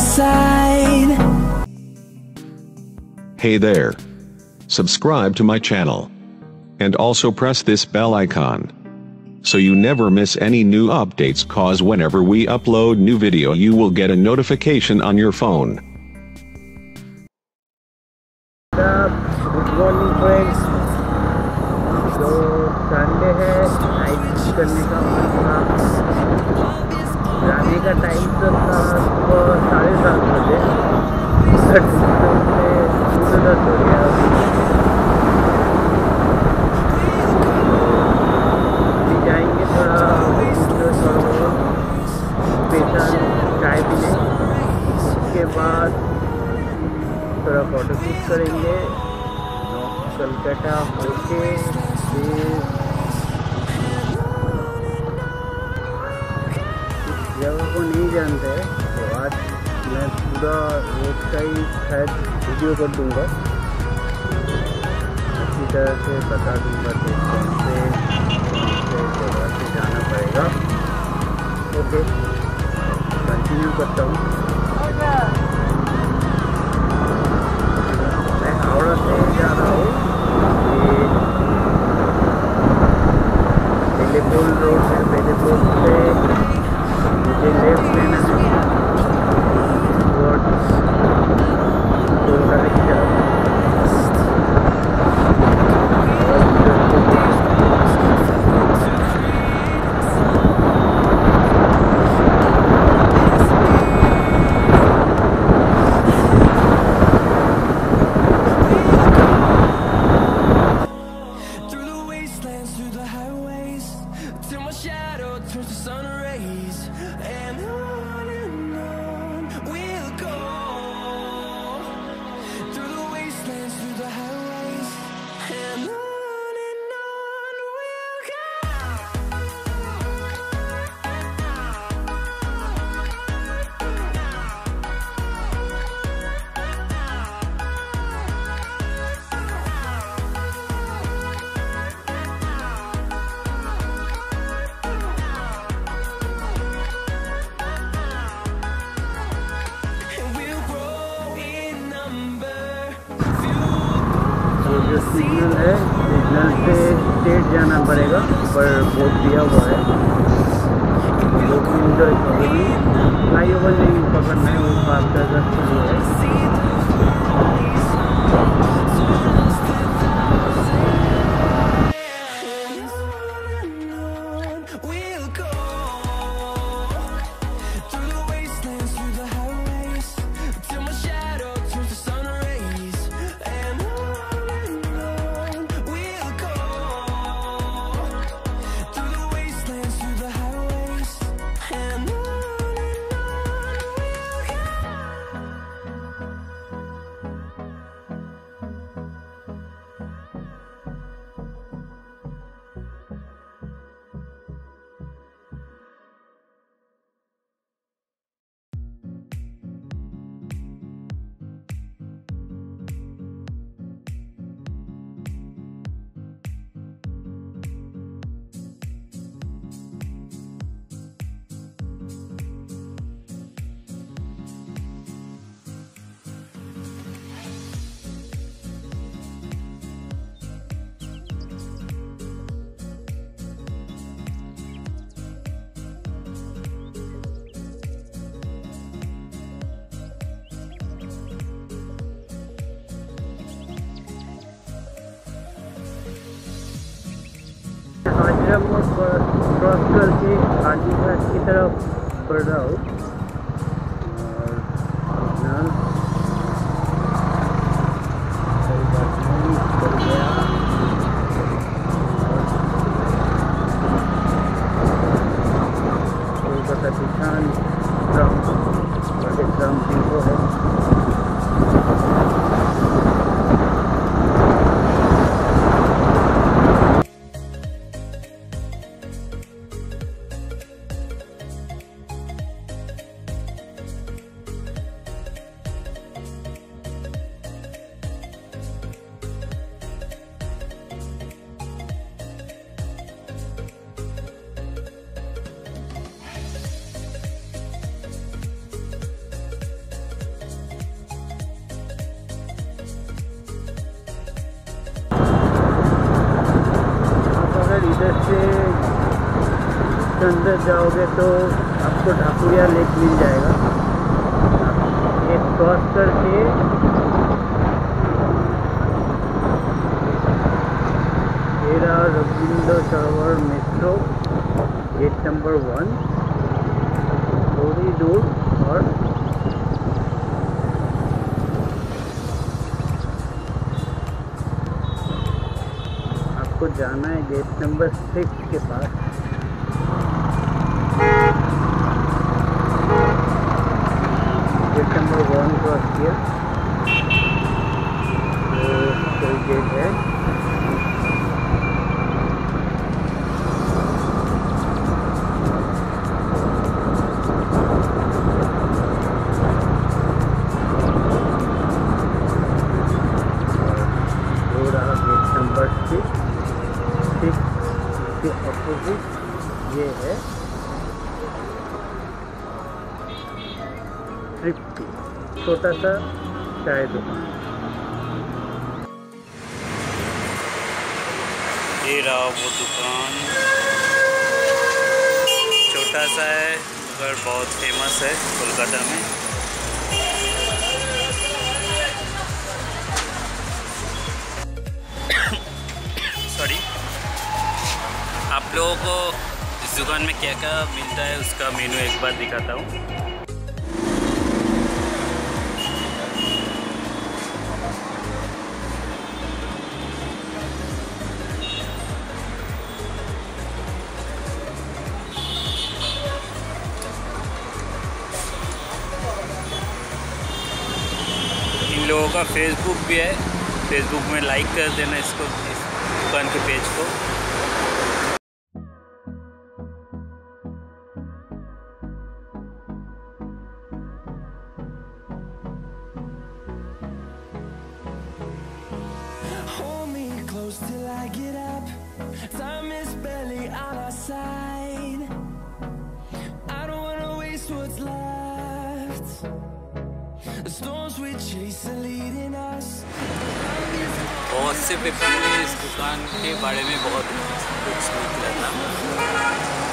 side. Hey there. Subscribe to my channel. And also press this bell icon. So you never miss any new updates cause whenever we upload new video you will get a notification on your phone. Good morning friends. So Sunday hai. करने का मन था जाने का time तो था सुबह साढ़े सात बजे। बट दस हो गया जाएँगे थोड़ा स्पेशल चाय पीने। उसके बाद थोड़ा फ़ोटो शूट करेंगे। कलकत्ता होके फिर नहीं जानते तो आज मैं पूरा रोड का ही शायद वीडियो कर दूँगा। अच्छी तरह से बता दूँगा कि कौन से कौन से जगह से जाना पड़ेगा। ओके कंटिन्यू करता हूँ। मैं हावड़ा से सिग्नल है सिग्नल से स्टेट जाना पड़ेगा, पर बोर्ड दिया हुआ है। फ्लाई ओवर नहीं पकड़ना है, वो पास का सकते है। पर क्रॉस करके आगे घाट की तरफ़ बढ़ रहा हूँ। अंदर जाओगे तो आपको ढाकुरिया लेक मिल जाएगा। ये क्रॉस करके तेरा रविंद्र सरोवर मेट्रो गेट नंबर वन थोड़ी दूर और आपको जाना है गेट नंबर सिक्स के पास। क्रॉस किया तो गेट है ये है। ट्रिप्टी छोटा सा चाय दुकान। ये रहा वो दुकान। छोटा सा है मगर बहुत फ़ेमस है कोलकाता में। सॉरी आप लोगों को इस दुकान में क्या क्या मिलता है, उसका मेनू एक बार दिखाता हूँ। इन फेसबुक भी है फेसबुक में लाइक कर देना इसको इस दुकान के पेज को till I get up. Time is barely on our side. I don't wanna waste what's left. The storms we chase are leading us. बहुत से पेपर में इस दुकान के बारे में बहुत कुछ निकला था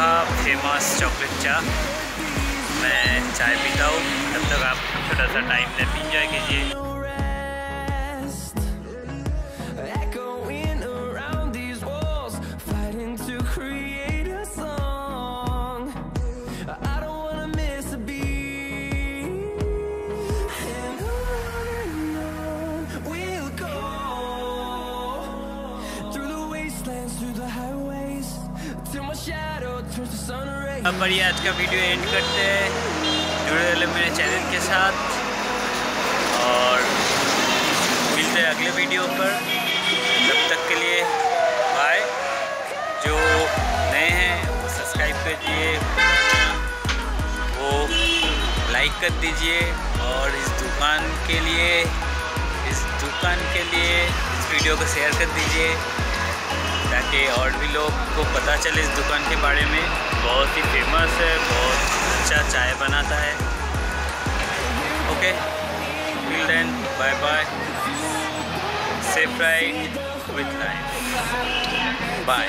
रहा फ़ेमस चॉकलेट चा। मैं चाय पीता हूँ। तब तक आप छोटा सा टाइम लेप इंजॉय कीजिए। अब बढ़िया आज का वीडियो एंड करते हैं। जुड़े रहे मेरे चैनल के साथ। और मिलते हैं अगले वीडियो पर। तब तक के लिए बाय जो नए हैं, वो सब्सक्राइब कीजिए वो लाइक कर दीजिए। और इस दुकान के लिए, इस दुकान के लिए, इस वीडियो को शेयर कर दीजिए। ताकि और भी लोग को पता चले इस दुकान के बारे में। बहुत ही फ़ेमस है, बहुत अच्छा चाय बनाता है। Okay will then bye bye safe ride with life bye